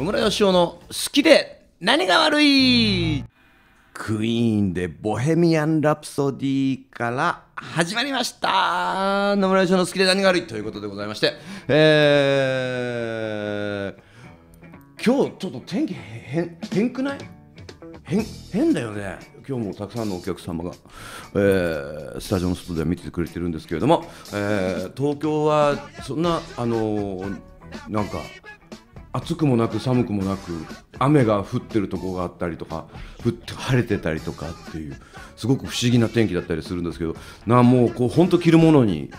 野村義雄の好きで何が悪いクイーンでボヘミアン・ラプソディから始まりました。野村義雄の好きで何が悪いということでございまして、えー、今日ちょっと天気変変くない？変変だよね。今日もたくさんのお客様が、えー、スタジオの外で見ててくれてるんですけれども、えー、東京はそんなあのー、なんか暑くもなく寒くもなく雨が降ってるとこがあったりとか降って晴れてたりとかっていうすごく不思議な天気だったりするんですけどなもうこう本当着るものに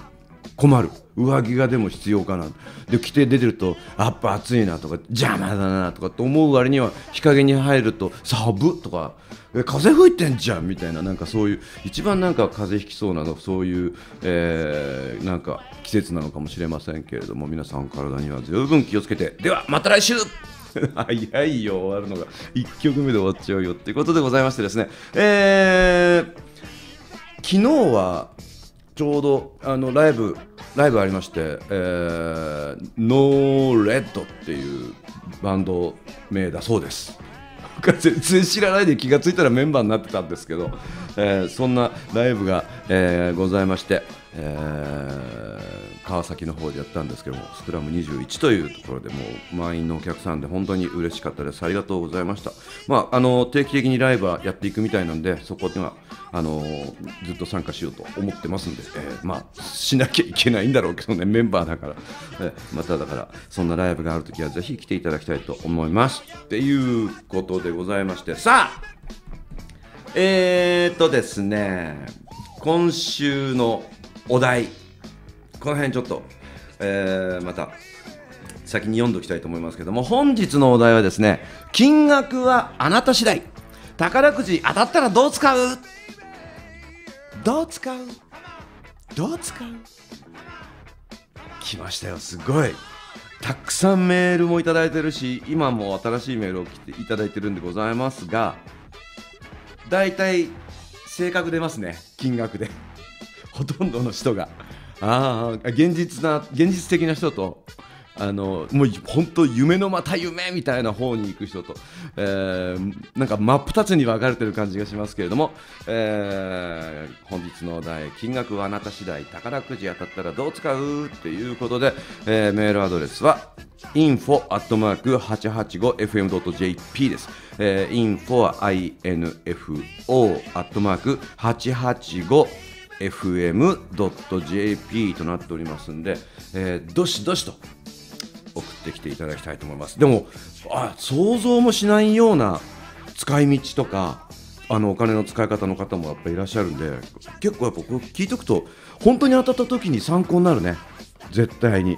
困る。上着がでも必要かな。で着て出てるとやっぱ暑いなとか邪魔だなとかって思う割には日陰に入ると寒とか風吹いてんじゃんみたいななんかそういう一番なんか風邪ひきそうなのそういう、えー、なんか季節なのかもしれませんけれども皆さん体には十分気をつけて。ではまた来週。早いよ終わるのが。1曲目で終わっちゃうよっていうことでございましてですね。えー、昨日はちょうどあのライブライブありまして、えー、ノーレッドっていうバンド名だそうです。全然知らないで気が付いたらメンバーになってたんですけど、えー、そんなライブが、えー、ございまして、え、川崎の方でやったんですけどもスクラム21というところでもう満員のお客さんで本当に嬉しかったです。ありがとうございました、まあ、あの定期的にライブはやっていくみたいなんでそこにはあのずっと参加しようと思ってますんで、えー、まあしなきゃいけないんだろうけどね メンバーだから、えー、まただからそんなライブがあるときはぜひ来ていただきたいと思います。っていうことでございまして。さあえー、っとですね今週のお題。この辺ちょっと、えー、また先に読んでおきたいと思いますけども本日のお題はですね金額はあなた次第。宝くじ当たったらどう使う？どう使う？どう使う？来ましたよすごい。たくさんメールもいただいてるし今も新しいメールを来ていただいてるんでございますが大体正確出ますね金額で。ほとんどの人が。ああ現実な現実的な人とあのもう本当夢のまた夢みたいな方に行く人と、えー、なんか真っ二つに分かれてる感じがしますけれども、えー、本日のお題金額はあなた次第宝くじ当たったらどう使うっていうことで、えー、メールアドレスは info.885fm.jp です。えー、info.info.885 fm.jp となっておりますんで、えー、どしどしと送ってきていただきたいと思います。でもあ想像もしないような使い道とかあのお金の使い方の方もやっぱいらっしゃるんで結構やっぱこれ聞いておくと本当に当たった時に参考になるね。絶対に。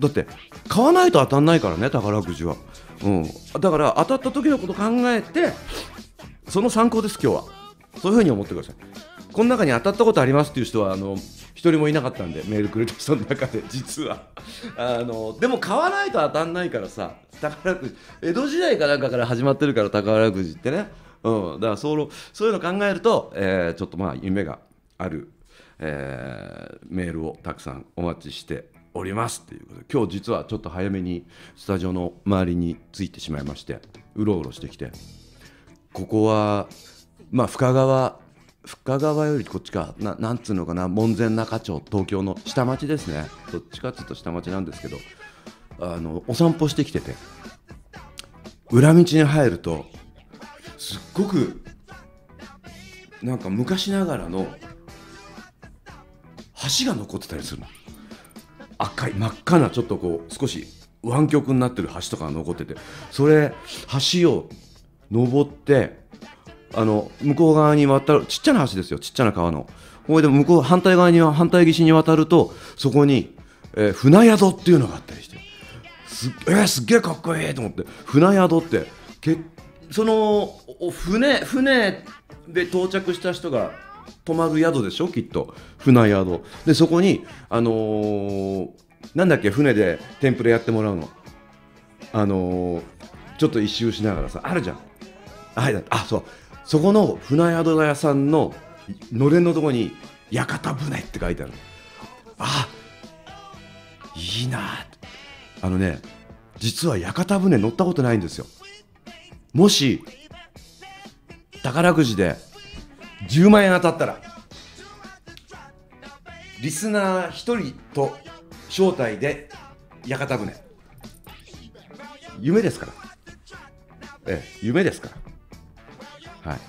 だって買わないと当たんないからね宝くじは、うん、だから当たった時のこと考えてその参考です今日は。そういうふうに思ってください。この中に当たったことありますっていう人はあの一人もいなかったんでメールくれた人の中で 実は。あのでも買わないと当たんないからさ宝くじ。江戸時代かなんかから始まってるから宝くじってね、うん、だからそそういうの考えると、えー、ちょっとまあ夢がある、えー、メールをたくさんお待ちしておりますっていうことで。今日実はちょっと早めにスタジオの周りに着いてしまいましてうろうろしてきて。ここはまあ深川深川よりこっちかななんつうのかな門前仲町東京の下町ですね。どっちかっていうと下町なんですけどあのお散歩してきてて裏道に入るとすっごくなんか昔ながらの橋が残ってたりするの。赤い真っ赤なちょっとこう少し湾曲になってる橋とかが残っててそれ橋を登ってあの向こう側に渡るちっちゃな橋ですよちっちゃな川の。これで向こう反対側には反対岸に渡るとそこに、えー、船宿っていうのがあったりしてす,、えー、すっげえかっこいいと思って。船宿ってけその船船で到着した人が泊まる宿でしょきっと。船宿。でそこにあのー、なんだっけ船で天ぷらやってもらうの。あのー、ちょっと一周しながらさあるじゃん。ああそう。そこの船宿屋さんののれんのとこに「屋形船」って書いてある。あいいな。あのね実は屋形船乗ったことないんですよ。もし宝くじで10万円当たったらリスナー1人と招待で屋形船。夢ですから。ええ夢ですから。はい。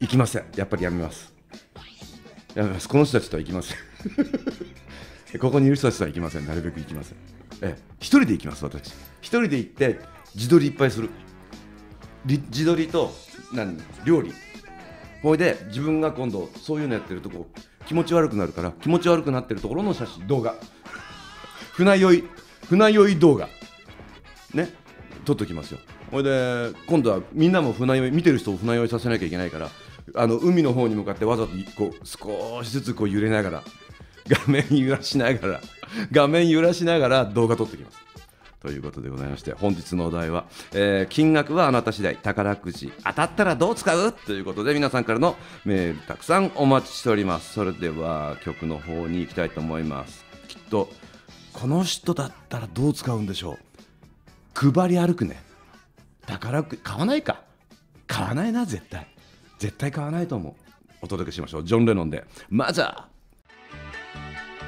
行きません。やっぱりやめます。やめます。この人たちとは行きません。ここにいる人たちとは行きません。なるべく行きません。ええ。一人で行きます私。一人で行って自撮りいっぱいする。自撮りと何？料理。ほいで自分が今度そういうのやってるとこ気持ち悪くなるから気持ち悪くなってるところの写真動画。船酔い。船酔い動画。ね？撮っときますよ。ほいで今度はみんなも船酔い見てる人を船酔いさせなきゃいけないからあの海の方に向かってわざとこう少しずつこう揺れながら画面揺らしながら画面揺らしながら動画撮ってきます。ということでございまして本日のお題は、えー金額はあなた次第。宝くじ当たったらどう使う？ということで皆さんからのメールたくさんお待ちしております。それでは曲の方に行きたいと思います。きっとこの人だったらどう使うんでしょう？配り歩くね。宝くじ買わないか。買わないな絶対。絶対買わないと思う。お届けしましょう。ジョン・レノンで。マザ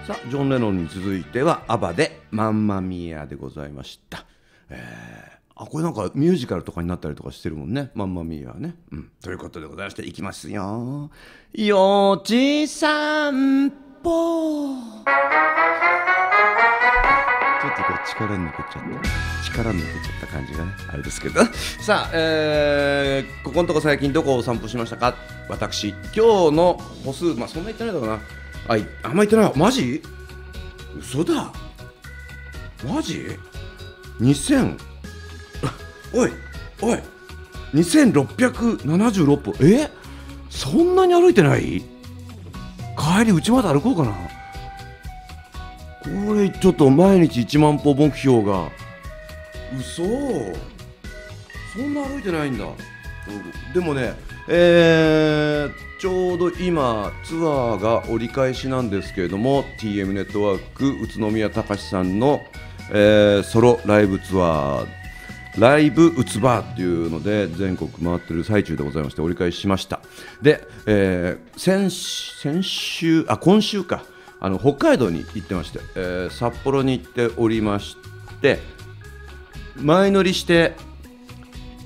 ーさあジョン・レノンに続いてはアバで。マンマミアでございました、えーあこれなんかミュージカルとかになったりとかしてるもんね。マンマミアはね、うん、ということでございましていきますよ。よち散歩ちょっとこう力抜けちゃった。力抜けちゃった感じがねあれですけど。さあ、えーここのとこ最近どこをお散歩しましたか？私今日の歩数まあそんな言ってないだろうな。あいあんま言ってない。マジ？嘘だ。マジ？2000おいおい。2676歩。え？そんなに歩いてない？帰りうちまで歩こうかな。これちょっと毎日1万歩目標が。嘘。そんな歩いてないんだ。でもねえーちょうど今ツアーが折り返しなんですけれども TM ネットワーク宇都宮隆さんの、えーソロライブツアー。ライブうつばっていうので全国回ってる最中でございまして折り返ししました。で、えー先先週あ今週かあの北海道に行ってまして、えー札幌に行っておりまして前乗りして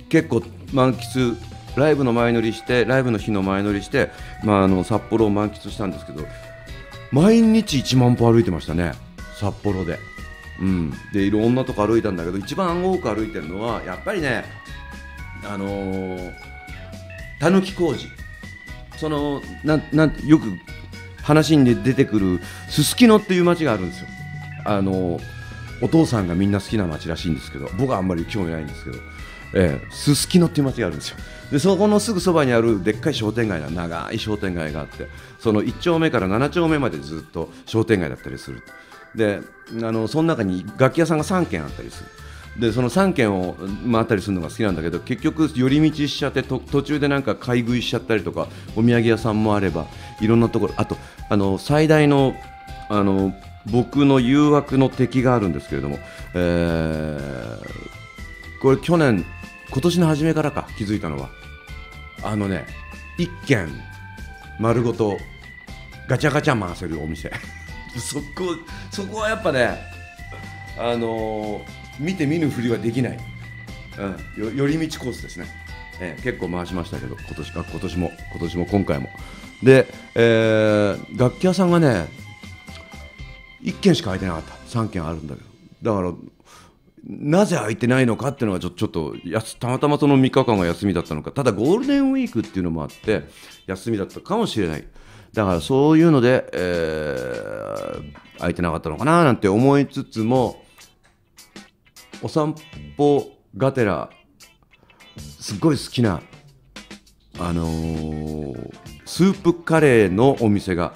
結構満喫ライブの前乗りしてライブの日の前乗りして、まあ、あの札幌を満喫したんですけど毎日1万歩歩いてましたね札幌で。うん、でいろんなとこ歩いたんだけど一番多く歩いてるのはやっぱりねあのたぬき工事そのなんなんよく話に出てくるすすきのっていう町があるんですよ。あのお父さんがみんな好きな町らしいんですけど僕はあんまり興味ないんですけどすすきのっていう町があるんですよ。でそこのすぐそばにあるでっかい商店街な長い商店街があってその1丁目から7丁目までずっと商店街だったりする。であのその中に楽器屋さんが3軒あったりする。でその3軒を回ったりするのが好きなんだけど結局寄り道しちゃって途中でなんか買い食いしちゃったりとかお土産屋さんもあればいろんなところあとあの最大のあの僕の誘惑の敵があるんですけれども、えーこれ去年今年の初めからか気づいたのはあのね一軒丸ごとガチャガチャ回せるお店。そこそこはやっぱねあのー見て見ぬふりはできない、うん、よ寄り道コースですね、えー結構回しましたけど今年あ今年も今年も今回も。で、えー楽器屋さんがね1軒しか空いてなかった。3軒あるんだけど。だからなぜ空いてないのかっていうのがちょちょっとやすたまたまその3日間が休みだったのか。ただゴールデンウィークっていうのもあって休みだったかもしれない。だからそういうので、えー空いてなかったのかななんて思いつつもお散歩がてらすっごい好きなあのースープカレーのお店が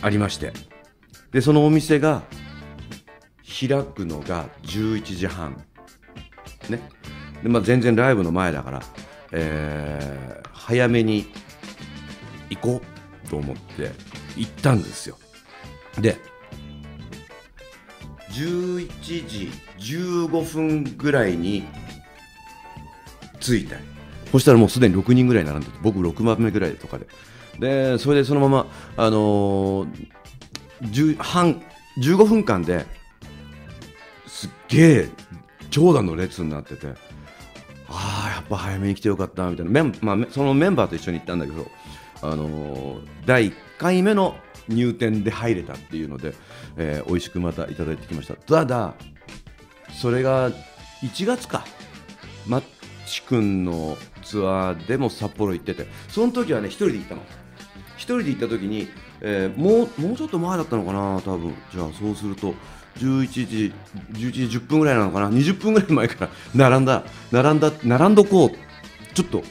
ありまして。でそのお店が開くのが11時半。ね。で、まあ、全然ライブの前だから、えー早めに行こうと思って行ったんですよ。で11時15分ぐらいに着いてそしたらもうすでに6人ぐらい並んでて僕6番目ぐらいとかで。でそれでそのまま、あのー、半15分間ですっげえ長蛇の列になっててああやっぱ早めに来てよかったみたいな。メン、まあ、そのメンバーと一緒に行ったんだけど、あのー、第1回目の入店で入れたっていうので、えー、美味しくまたいただいてきました。ただそれが1月か。マッチ君のツアーでも札幌行ってて。その時はね1人で行ったの。1人で行った時に、えー、もうもうちょっと前だったのかな多分。じゃあそうすると11時11時10分ぐらいなのかな。20分ぐらい前から並んだ並んだ並んどこう。ちょっと。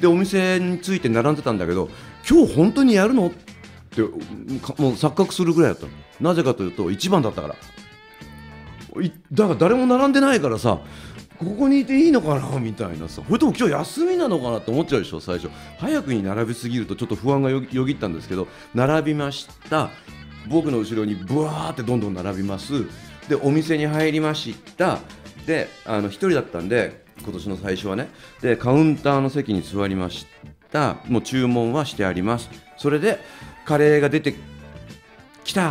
でお店について並んでたんだけど今日本当にやるの？ってもう錯覚するぐらいだったの。なぜかというと1番だったから。だから誰も並んでないからさここにいていいのかなみたいなさ、それとも今日休みなのかなって思っちゃうでしょ、最初、早くに並びすぎるとちょっと不安がよぎったんですけど、並びました、僕の後ろにぶわーってどんどん並びます。でお店に入りました。であの1人だったんで今年の最初はね。でカウンターの席に座りました。もう注文はしてあります。それでカレーが出てきた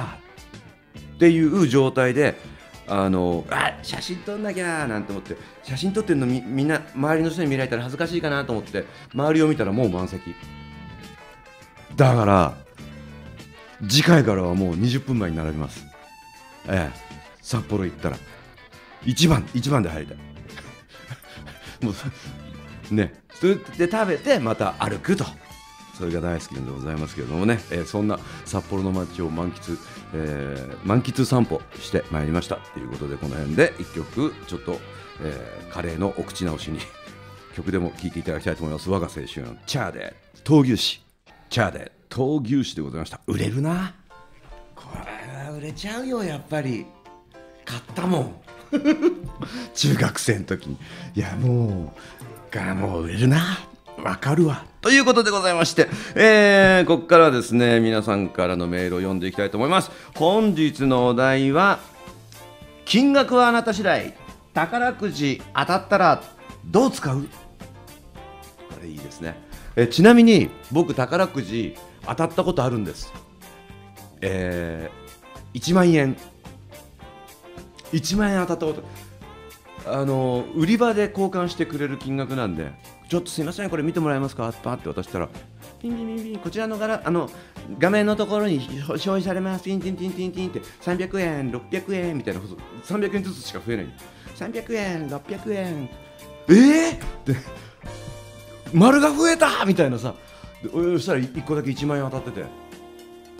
っていう状態であのあ写真撮んなきゃなんて思って写真撮ってるのみみんな周りの人に見られたら恥ずかしいかなと思って周りを見たらもう満席だから次回からはもう20分前に並びます。ええ、札幌行ったら1番1番で入りたい。もうね、それで食べてまた歩くと。それが大好きでございますけれどもね、えー、そんな札幌の街を満喫、えー、満喫散歩してまいりましたということでこの辺で1曲ちょっと、えー、カレーのお口直しに 曲でも聴いていただきたいと思います。我が青春チャーで闘牛士チャーで。闘牛士でございました。売れるな。これは売れちゃうよやっぱり。買ったもん。中学生の時に。いやもうがもう売れるな。わかるわということでございまして、えー、ここからはですね皆さんからのメールを読んでいきたいと思います本日のお題は金額はあなた次第宝くじ当たったらどう使う？これいいですねえちなみに僕宝くじ当たったことあるんです。えー、1万円。1万円当たったこと。あの売り場で交換してくれる金額なんで、ちょっとすみません、これ見てもらえますか？パって渡したら、ピンピンピンピン、こちらの柄あの画面のところに表示されます、ピンピンピンピンピンって、300円、600円みたいな、300円ずつしか増えない。300円、600円、えー、って、丸が増えたみたいなさ、そしたら1個だけ1万円当たってて。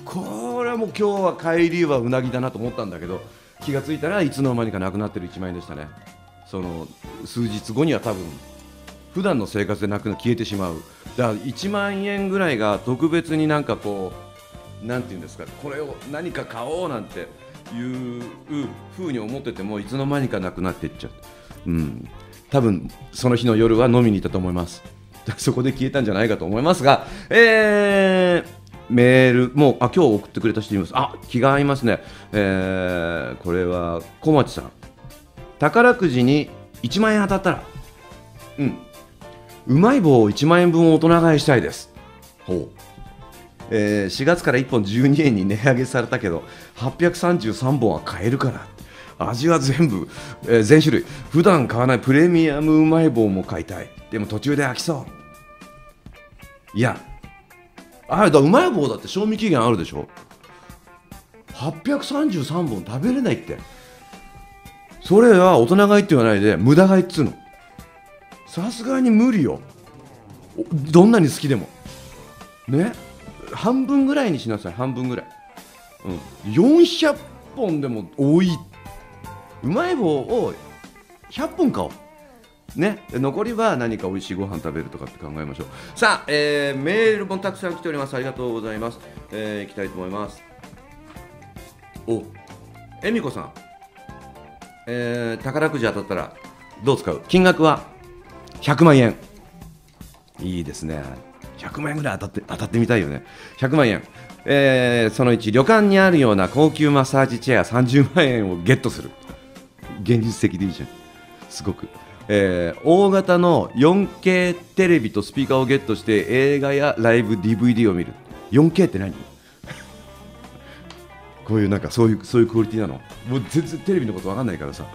これはもう今日は帰りはうなぎだなと思ったんだけど気が付いたらいつの間にかなくなってる1万円でしたね。その数日後には多分普段の生活でなく消えてしまうだから1万円ぐらいが特別になんかこうなんていうんですかこれを何か買おうなんていうふうに思っててもいつの間にかなくなっていっちゃう、うん、多分その日の夜は飲みに行ったと思います そこで消えたんじゃないかと思いますが、えー、メール、もうあ今日送ってくれた人います。あ気が合いますね。えー、これは小町さん。宝くじに1万円当たったら、うん、うまい棒を1万円分大人買いしたいです。ほう。えー、4月から1本12円に値上げされたけど833本は買えるから。味は全部、えー、全種類。普段買わないプレミアムうまい棒も買いたい。でも途中で飽きそう。いや。あれだうまい棒だって賞味期限あるでしょ。833本食べれないって。それは大人買いって言わないで無駄買いっつうの。さすがに無理よ。どんなに好きでも。ね。半分ぐらいにしなさい。半分ぐらい、うん、400本でも多い。うまい棒を100本買おう。ね、残りは何か美味しいご飯食べるとかって考えましょう。さあ、えー、メールもたくさん来ております。ありがとうございます、えー、いきたいと思います。お。えみこさん、えー、宝くじ当たったらどう使う？金額は？100万円。いいですね。100万円ぐらい当たって当たってみたいよね。100万円、えー、その1旅館にあるような高級マッサージチェア30万円をゲットする。現実的でいいじゃん。すごく、えー大型の 4K テレビとスピーカーをゲットして映画やライブ DVD を見る。4K って何？こういうなんかそういうそういうクオリティなの？もう全然テレビのことわかんないからさ、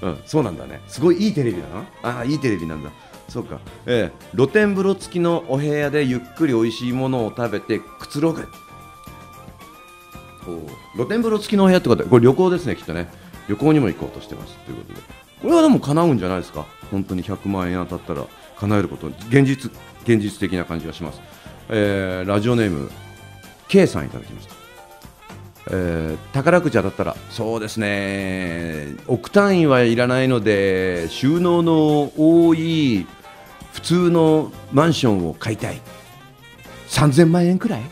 うん、そうなんだね。すごいいいテレビだなああいいテレビなんだ。そうか、えー露天風呂付きのお部屋でゆっくり美味しいものを食べてくつろぐ露天風呂付きのお部屋ってことでこれ旅行ですねきっとね。旅行にも行こうとしてますということで。これはでも叶うんじゃないですか？本当に100万円当たったら叶えること。現実現実的な感じがします、えーラジオネーム K さんいただきました。えー宝くじ当たったらそうですね。億単位はいらないので収納の多い普通のマンションを買いたい。3000万円くらい？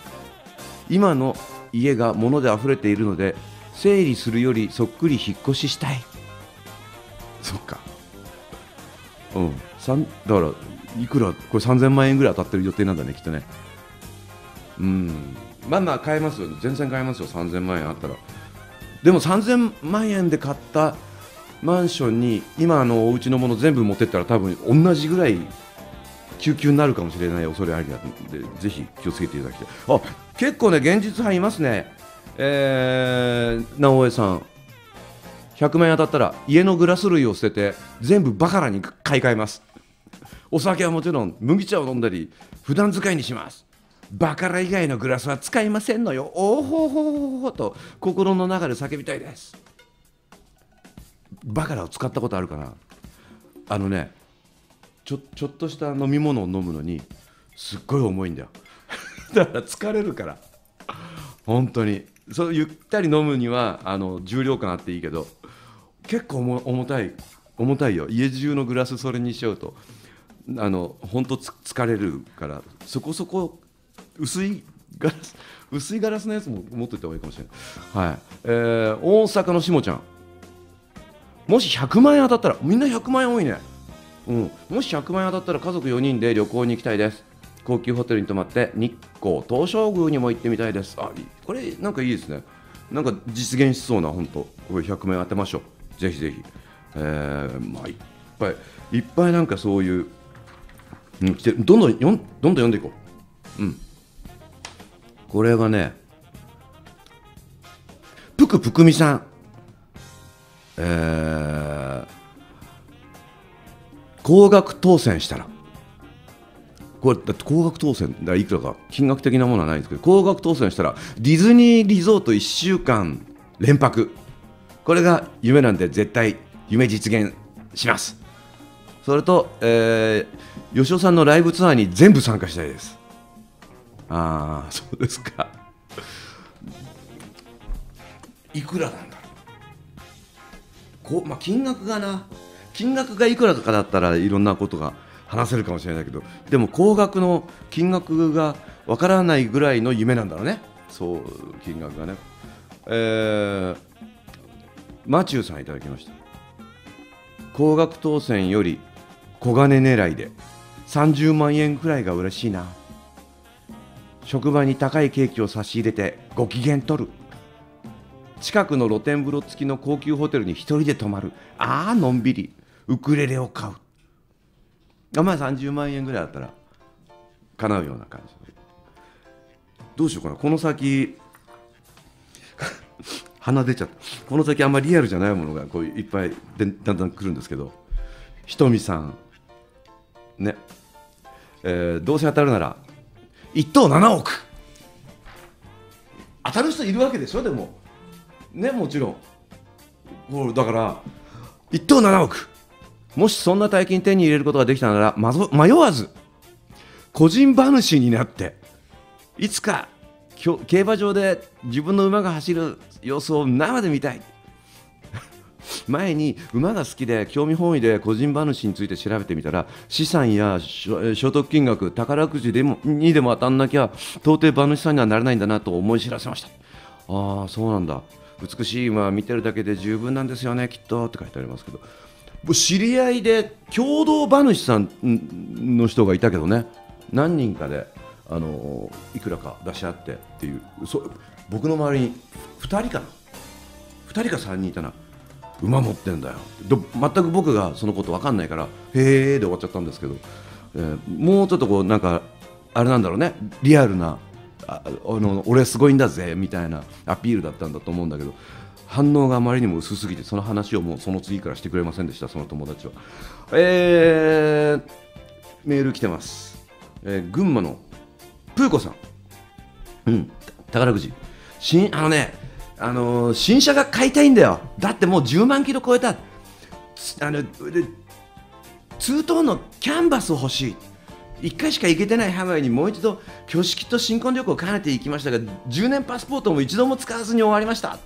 今の家が物で溢れているので整理するよりそっくり引っ越ししたい。そっか。うん。だからいくらこれ3000万円ぐらい当たってる予定なんだねきっとね。うん。まあまあ買えますよ。全然買えますよ。3000万円あったら。でも3000万円で買ったマンションに今のお家のもの全部持ってったら多分同じぐらい救急になるかもしれない恐れありなんでぜひ気をつけていただきたい。あ結構ね現実派いますね。えー、直江さん。100万円当たったら家のグラス類を捨てて全部バカラに買い替えます。お酒はもちろん麦茶を飲んだり普段使いにします。バカラ以外のグラスは使いませんのよ。おーほほほほと心の中で叫びたいです。バカラを使ったことあるかな？あのねちょちょっとした飲み物を飲むのにすっごい重いんだよ。だから疲れるから。本当に。そうゆったり飲むにはあの重量感あっていいけど結構重たい重たいよ。家中のグラスそれにしちゃうと。あの本当疲れるから。そこそこ薄いガラス薄いガラスのやつも持っておいた方がいいかもしれない、はい。えー大阪のしもちゃん。もし100万円当たったらみんな100万円多いね、うん、もし100万円当たったら家族4人で旅行に行きたいです。高級ホテルに泊まって日光東照宮にも行ってみたいです。あいいこれなんかいいですね。なんか実現しそうな本当これ100万円当てましょう。ぜひぜひ。えーまあいっぱいいっぱいなんかそういう、うん、来てる。どんどんよんどんどん読んでいこう。うん。これがねぷくぷくみさん。えー高額当選したら。これだって高額当選いくらか金額的なものはないんですけど高額当選したらディズニーリゾート1週間連泊。これが夢なんで絶対夢実現します。それと、えー、吉尾さんのライブツアーに全部参加したいです。ああそうですか。いくらなんだろう。こ、まあ、金額がな金額がいくらかだったらいろんなことが話せるかもしれないけどでも高額の金額がわからないぐらいの夢なんだろうね。そう金額がね。えー、マチューさんいただきました。高額当選より小金狙いで30万円くらいが嬉しいな。職場に高いケーキを差し入れてご機嫌取る。近くの露天風呂付きの高級ホテルに一人で泊まる。ああのんびり。ウクレレを買う。あまあ30万円ぐらいあったら叶うような感じどうしようかな。この先 鼻出ちゃった。この先あんまりリアルじゃないものがこういっぱいでだんだん来るんですけど。ひとみさん。ね、えーどうせ当たるなら1等7億。当たる人いるわけでしょ？でも。ねもちろん。だから1等7億。もしそんな大金手に入れることができたならま迷わず個人馬主になっていつか競馬場で自分の馬が走る様子を生で見たい。前に馬が好きで興味本位で個人馬主について調べてみたら資産や所得金額宝くじでもにでも当たんなきゃ到底馬主さんにはなれないんだなと思い知らせました。ああそうなんだ。美しい馬は見てるだけで十分なんですよねきっと。って書いてありますけど。知り合いで共同馬主さんの人がいたけどね。何人かであのいくらか出し合ってっていう。そ僕の周りに2人かな。2人か3人いたな。馬乗ってんだよ。全く僕がそのこと分かんないからへえで終わっちゃったんですけど、えーもうちょっとこうなんかあれなんだろうね。リアルなあの俺すごいんだぜみたいなアピールだったんだと思うんだけど。反応があまりにも薄すぎてその話をもうその次からしてくれませんでしたその友達は。えー、メール来てます、えー群馬のプーコさん。うん宝くじ。新あのねあのー新車が買いたいんだよ。だってもう10万キロ超えた。あのでツートーンのキャンバス欲しい。1回しか行けてないハワイにもう一度挙式と新婚旅行を兼ねて行きましたが10年パスポートも一度も使わずに終わりました。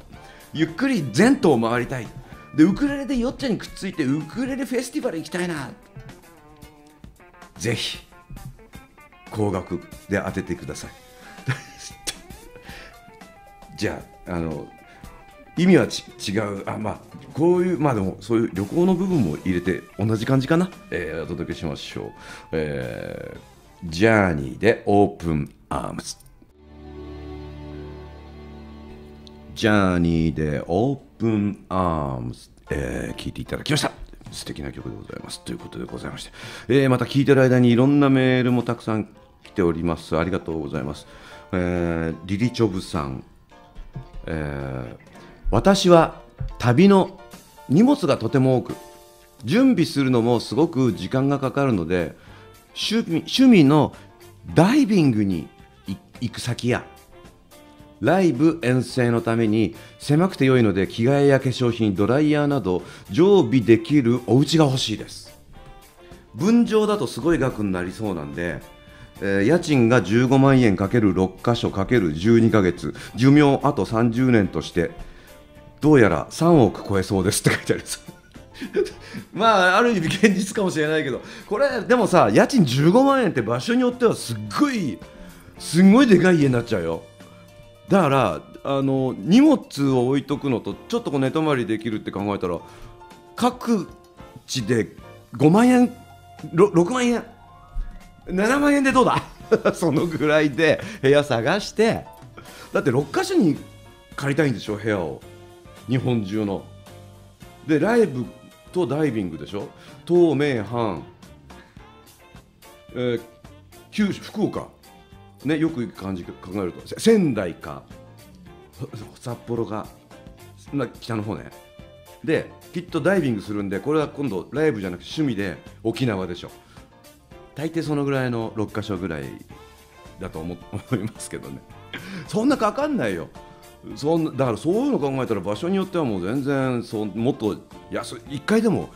ゆっくり全島を回りたい。でウクレレでヨッチャにくっついてウクレレフェスティバル行きたいな。ぜひ高額で当ててください。じゃああの意味はち違う。あまあこういうまあでもそういう旅行の部分も入れて同じ感じかな、えーお届けしましょう、えージャーニーでオープンアームズ。ジャーニーでオープンアームズ、えー聞いていただきました。素敵な曲でございます。ということでございまして、えーまた聞いてる間にいろんなメールもたくさん来ております。ありがとうございます、えーリリチョブさん。え私は旅の荷物がとても多く準備するのもすごく時間がかかるので趣味趣味のダイビングに行く先やライブ遠征のために狭くて良いので着替えや化粧品ドライヤーなど常備できるお家が欲しいです。分譲だとすごい額になりそうなんで、えー家賃が15万円かける6箇所かける12ヶ月寿命あと30年としてどうやら3億超えそうですって書いてあるんです。まあある意味現実かもしれないけどこれでもさ家賃15万円って場所によってはすっごいすんごいでかい家になっちゃうよ。だからあの荷物を置いとくのとちょっとこう寝泊まりできるって考えたら各地で5万円6万円7万円でどうだ？そのぐらいで部屋探してだって6か所に借りたいんでしょ部屋を。日本中の。でライブとダイビングでしょ？東名阪、えー九福岡。ねよく感じ考えると仙台か札幌かまあ北の方ね。できっとダイビングするんでこれは今度ライブじゃなくて趣味で沖縄でしょ。大抵そのぐらいの6か所ぐらいだと 思いますけどね。そんなかかんないよ。そんなだからそういうの考えたら場所によってはもう全然そもっと安い。一回でも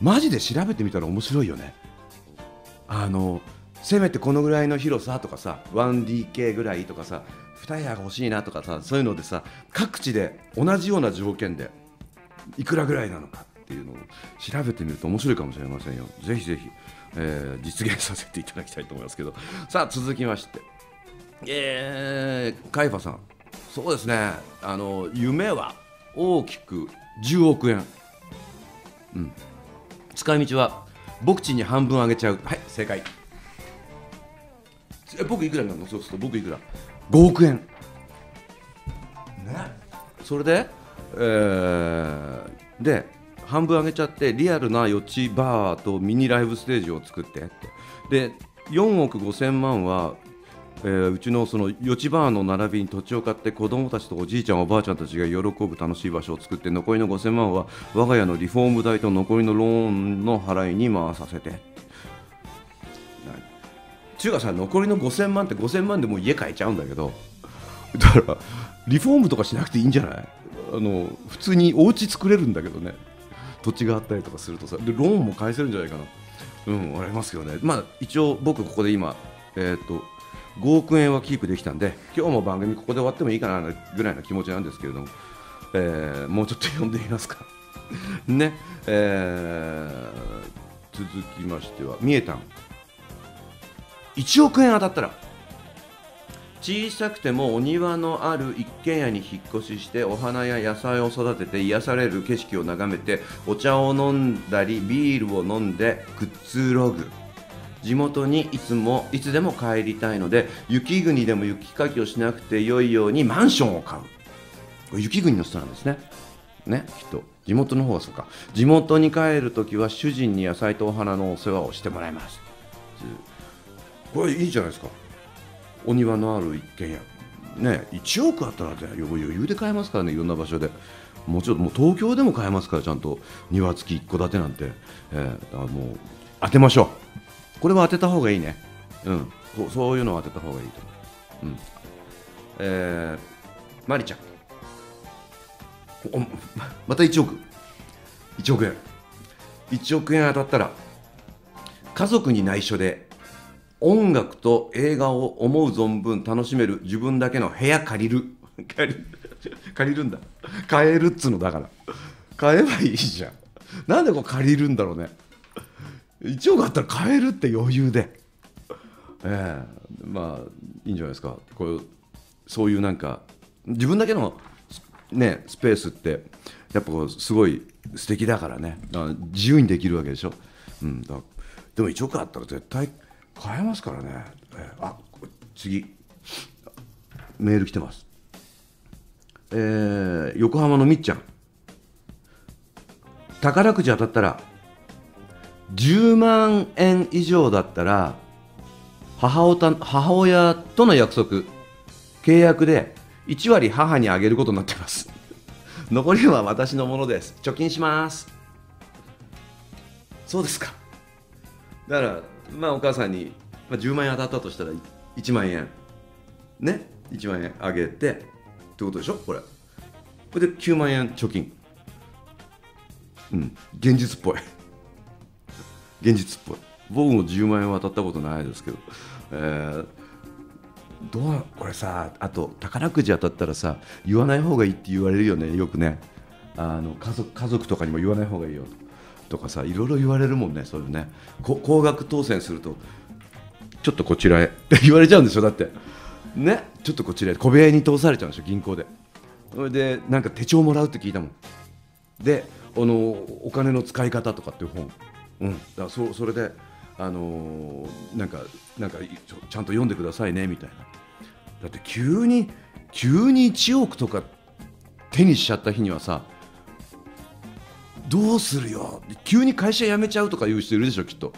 マジで調べてみたら面白いよね。あのせめてこのぐらいの広さとかさ 1DK ぐらいとかさ2部屋が欲しいなとかさそういうのでさ各地で同じような条件でいくらぐらいなのかっていうのを調べてみると面白いかもしれませんよ。ぜひぜひ、えー実現させていただきたいと思いますけど。さあ続きまして。えー、カイファさん。そうですね。あの夢は大きく10億円。うん。使い道は僕ちに半分あげちゃう。はい正解。え僕いくらになるの？そうすると僕いくら？5億円。ね。それで、えーで半分上げちゃってリアルな予知バーとミニライブステージを作って。ってで4億5千万は、えーうちのその予知バーの並びに土地を買って子供たちとおじいちゃんおばあちゃんたちが喜ぶ楽しい場所を作って残りの5千万は我が家のリフォーム代と残りのローンの払いに回させて中華さん残りの5000万って5000万でもう家買えちゃうんだけどだからリフォームとかしなくていいんじゃない？あの普通にお家作れるんだけどね。土地があったりとかするとさでローンも返せるんじゃないかな。うんありますけどね。まあ一応僕ここで今えっ、と5億円はキープできたんで今日も番組ここで終わってもいいかなぐらいの気持ちなんですけれども、えーもうちょっと読んでみますか。ねえー続きましては三重たん。1億円当たったら。小さくてもお庭のある一軒家に引っ越ししてお花や野菜を育てて癒される景色を眺めてお茶を飲んだりビールを飲んでくっつろぐ。地元にいつもいつでも帰りたいので雪国でも雪かきをしなくてよいようにマンションを買う。これ雪国の人なんですね。ねきっと。地元の方はそうか。地元に帰るときは主人に野菜とお花のお世話をしてもらいます。これいいじゃないですか。お庭のある一軒家。ね1億あったら余裕で買えますからねいろんな場所で。もちろんもう東京でも買えますからちゃんと。庭付き一戸建てなんて、えー、あもう当てましょう。これは当てた方がいいね。うん。そういうのを当てた方がいいと思う、うん。えー、マリちゃん。おまた1億。1億円。1億円当たったら家族に内緒で音楽と映画を思う存分楽しめる自分だけの部屋借りる。借りる。借りるんだ。買えるっつうのだから。買えばいいじゃん。なんでこう借りるんだろうね。1億あったら買えるって余裕で。ええ。ー、まあいいんじゃないですか。こうそういうなんか自分だけのねスペースってやっぱこうすごい素敵だからね。から自由にできるわけでしょ、うん、だでも1億あったら絶対買えますからね、えー、あ次。メール来てます。えー、横浜のみっちゃん。宝くじ当たったら10万円以上だったら母母親との約束契約で1割母にあげることになってます。残りは私のものです。貯金します。そうですか。だからまあお母さんに、まあ、10万円当たったとしたら1万円。ね？1万円あげて。ってことでしょ？これ。これで9万円貯金。うん。現実っぽい。現実っぽい。僕も10万円渡ったことないですけど、えー、どうこれさあと宝くじ当たったらさ言わない方がいいって言われるよね。よくね。あの家族家族とかにも言わない方がいいよと。とかさいろいろ言われるもんねそういうね。高額当選するとちょっとこちらへ。言われちゃうんでしょだって。ねちょっとこちらへ。小部屋に通されちゃうんでしょ銀行で。それでなんか手帳もらうって聞いたもん。であのお金の使い方とかっていう本。うん。だからそそれであのー、なんかなんかちゃんと読んでくださいねみたいな。だって急に急に1億とか手にしちゃった日にはさどうするよ？急に会社辞めちゃうとかいう人いるでしょきっと。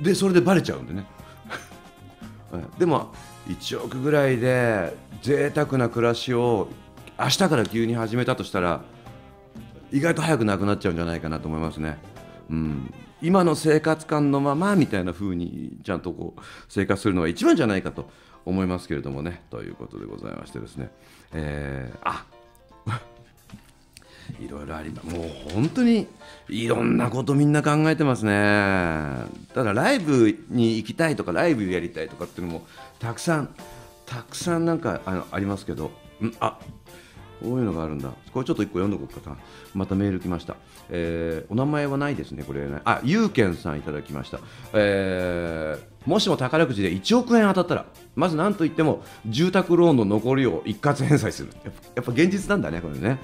でそれでバレちゃうんでね。でも1億ぐらいで贅沢な暮らしを明日から急に始めたとしたら意外と早くなくなっちゃうんじゃないかなと思いますね。うん、今の生活感のままみたいな風にちゃんとこう生活するのが一番じゃないかと思いますけれどもね。ということでございましてですね、えー、あいろいろありますもう本当にいろんなことみんな考えてますねただライブに行きたいとかライブやりたいとかっていうのもたくさんたくさんなんかあのありますけどんあこういうのがあるんだ。これちょっと一個読んどこうかな。またメール来ました。えー、お名前はないですね、これね。あ、ゆうけんさんいただきました。えー、もしも宝くじで1億円当たったら、まず何と言っても、住宅ローンの残りを一括返済する。やっぱ現実なんだね、これね。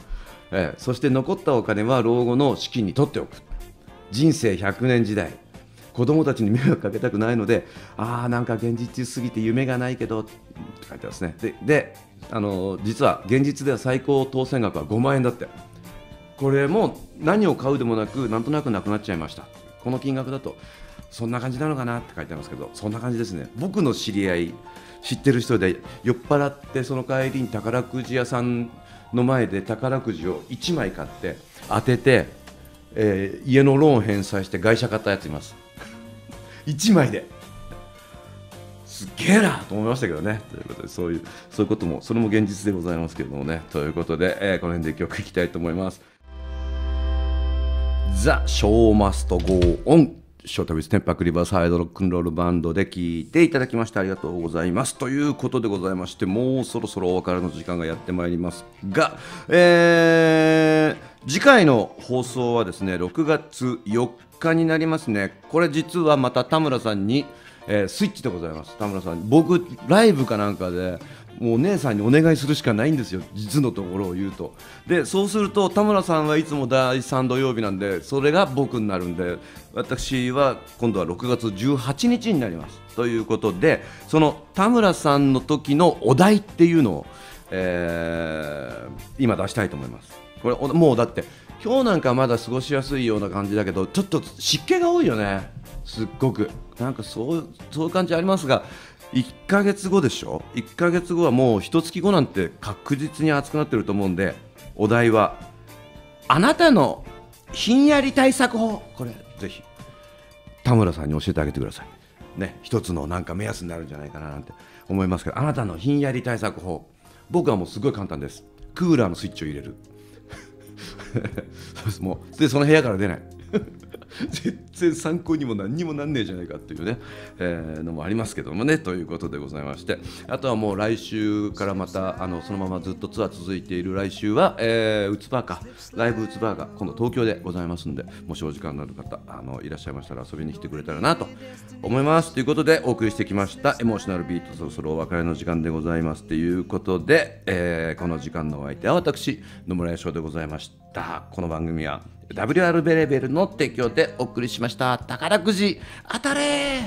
えー、そして残ったお金は老後の資金に取っておく。人生100年時代。子供たちに迷惑かけたくないので、ああ、なんか現実すぎて夢がないけど、って書いてますね。で、であの実は現実では最高当選額は5万円だってこれも何を買うでもなくなんとなくなくなっちゃいましたこの金額だとそんな感じなのかな？って書いてますけどそんな感じですね僕の知り合い知ってる人で酔っ払ってその帰りに宝くじ屋さんの前で宝くじを1枚買って当てて、えー、家のローン返済して外車買ったやついます 1枚ですげえなと思いましたけどね。ということで、そういう、そういうことも、それも現実でございますけれどもね。ということで、えー、この辺で曲いきたいと思います。ザ・ショーマスト・ゴー・オン。ショートビステンパクリバーサイドロックンロールバンドで聴いていただきましてありがとうございます。ということでございまして、もうそろそろお別れの時間がやってまいりますが、えー、次回の放送はですね、6月4日になりますね。これ実はまた田村さんに、えー、スイッチでございます田村さん僕ライブかなんかでもうお姉さんにお願いするしかないんですよ実のところを言うとでそうすると田村さんはいつも第3土曜日なんでそれが僕になるんで私は今度は6月18日になります。ということでその田村さんの時のお題っていうのを、えー、今出したいと思います。これもうだって今日なんかまだ過ごしやすいような感じだけどちょっと湿気が多いよね。すっごく。なんかそうそういう感じありますが1ヶ月後でしょ？1ヶ月後はもう一月後なんて確実に暑くなってると思うんでお題はあなたのひんやり対策法。これぜひ田村さんに教えてあげてください。ね一つのなんか目安になるんじゃないかななんて思いますけどあなたのひんやり対策法。僕はもうすごい簡単です。クーラーのスイッチを入れる。もうでその部屋から出ない。全然参考にも何にもなんねえじゃないかっていうね、えー、のもありますけどもねということでございまして。あとはもう来週からまたあのそのままずっとツアー続いている来週は、えー、うつばかライブうつばが今度東京でございますんでもしお時間のある方あのいらっしゃいましたら遊びに来てくれたらなと思います。ということでお送りしてきましたエモーショナルビートそろそろお別れの時間でございますということで、えー、この時間のお相手は私野村義雄でございました。この番組は WR ベレベルの提供でお送りしました。宝くじ当たれ。